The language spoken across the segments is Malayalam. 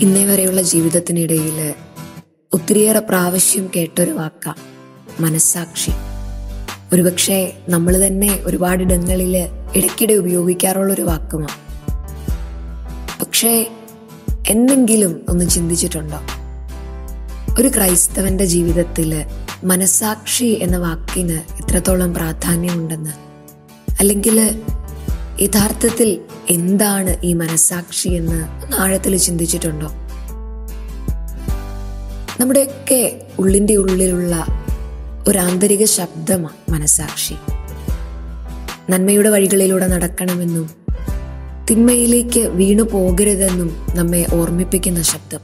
ഇന്നേ വരെയുള്ള ജീവിതത്തിനിടയിൽ ഒത്തിരിയേറെ പ്രാവശ്യം കേട്ടൊരു വാക്ക മനസ്സാക്ഷി. ഒരുപക്ഷെ നമ്മൾ തന്നെ ഒരുപാടിടങ്ങളിൽ ഇടയ്ക്കിടെ ഉപയോഗിക്കാറുള്ള ഒരു വാക്കുമാണ് പക്ഷേ എന്നെങ്കിലും ഒന്ന് ചിന്തിച്ചിട്ടുണ്ടോ? ഒരു ക്രൈസ്തവന്റെ ജീവിതത്തിൽ മനസ്സാക്ഷി എന്ന വാക്കിന് എത്രത്തോളം പ്രാധാന്യമുണ്ടെന്ന്? അല്ലെങ്കിൽ യഥാർത്ഥത്തിൽ എന്താണ് ഈ മനസാക്ഷി എന്ന് ആഴത്തിൽ ചിന്തിച്ചിട്ടുണ്ടോ? നമ്മുടെയൊക്കെ ഉള്ളിന്റെ ഉള്ളിലുള്ള ഒരു ആന്തരിക ശബ്ദമാണ് മനസാക്ഷി നന്മയുടെ വഴികളിലൂടെ നടക്കണമെന്നും തിന്മയിലേക്ക് വീണു പോകരുതെന്നും നമ്മെ ഓർമ്മിപ്പിക്കുന്ന ശബ്ദം.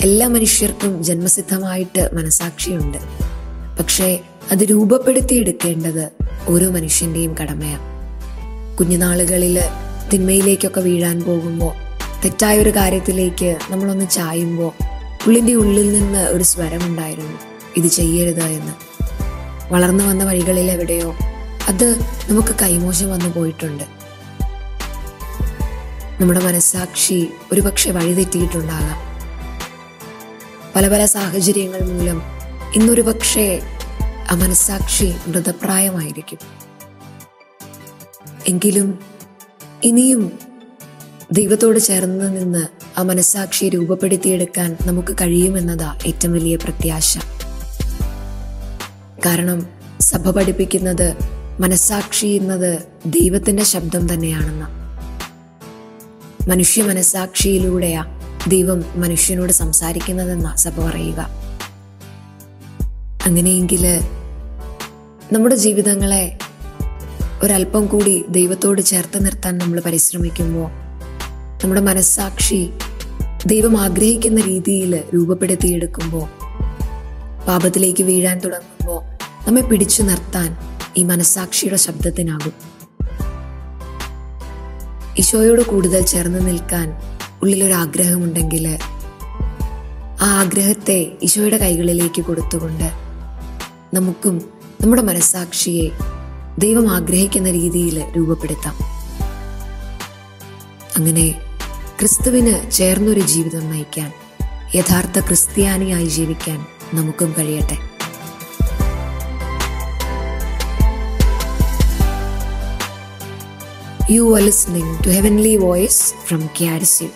എല്ലാ മനുഷ്യർക്കും ജന്മസിദ്ധമായിട്ട് മനസാക്ഷിയുണ്ട് പക്ഷേ അത് രൂപപ്പെടുത്തിയെടുക്കേണ്ടത് ഓരോ മനുഷ്യന്റെയും കടമയാണ് കുഞ്ഞുനാളുകളിൽ തിന്മയിലേക്കൊക്കെ വീഴാൻ പോകുമ്പോൾ തെറ്റായ ഒരു കാര്യത്തിലേക്ക് നമ്മളൊന്ന് ചായുമ്പോൾ പുള്ളിന്റെ ഉള്ളിൽ നിന്ന് ഒരു സ്വരമുണ്ടായിരുന്നു ഇത് ചെയ്യരുത് എന്ന്. വളർന്നു വന്ന വഴികളിൽ എവിടെയോ അത് നമുക്ക് കൈമോശം വന്നു പോയിട്ടുണ്ട്. നമ്മുടെ മനസ്സാക്ഷി ഒരുപക്ഷെ വഴിതെറ്റിയിട്ടുണ്ടാകാം. പല പല സാഹചര്യങ്ങൾ മൂലം ഇന്നൊരു പക്ഷേ ആ മനസാക്ഷി മൃതപ്രായമായിരിക്കും. എങ്കിലും ഇനിയും ദൈവത്തോട് ചേർന്ന് നിന്ന് ആ മനസാക്ഷിയെ രൂപപ്പെടുത്തിയെടുക്കാൻ നമുക്ക് കഴിയുമെന്നതാ ഏറ്റവും വലിയ പ്രത്യാശ. കാരണം സഭ പഠിപ്പിക്കുന്നത് മനസാക്ഷി എന്നത് ദൈവത്തിന്റെ ശബ്ദം തന്നെയാണെന്ന്. മനുഷ്യ മനസാക്ഷിയിലൂടെയാ ദൈവം മനുഷ്യനോട് സംസാരിക്കുന്നതെന്ന സഭ പറയുക. അങ്ങനെയെങ്കിൽ നമ്മുടെ ജീവിതങ്ങളെ ഒരല്പം കൂടി ദൈവത്തോട് ചേർത്ത് നിർത്താൻ നമ്മൾ പരിശ്രമിക്കുമ്പോൾ നമ്മുടെ മനസ്സാക്ഷി ദൈവം ആഗ്രഹിക്കുന്ന രീതിയിൽ രൂപപ്പെടുത്തിയെടുക്കുമ്പോൾ പാപത്തിലേക്ക് വീഴാൻ തുടങ്ങുമ്പോൾ നമ്മെ പിടിച്ചു നിർത്താൻ ഈ മനസ്സാക്ഷിയുടെ ശബ്ദത്തിനാകും. ഈശോയോട് കൂടുതൽ ചേർന്ന് നിൽക്കാൻ ഉള്ളിലൊരാഗ്രഹമുണ്ടെങ്കിൽ ആ ആഗ്രഹത്തെ ഈശോയുടെ കൈകളിലേക്ക് കൊടുത്തുകൊണ്ട് നമുക്കും നമ്മുടെ മനസ്സാക്ഷിയെ ദൈവം ആഗ്രഹിക്കുന്ന രീതിയിൽ രൂപപ്പെടുത്താം അങ്ങനെ ക്രിസ്തുവിന് ചേർന്നൊരു ജീവിതം നയിക്കാൻ യഥാർത്ഥ ക്രിസ്ത്യാനിയായി ജീവിക്കാൻ നമുക്കും കഴിയട്ടെ You are listening to Heavenly Voice from KRSU.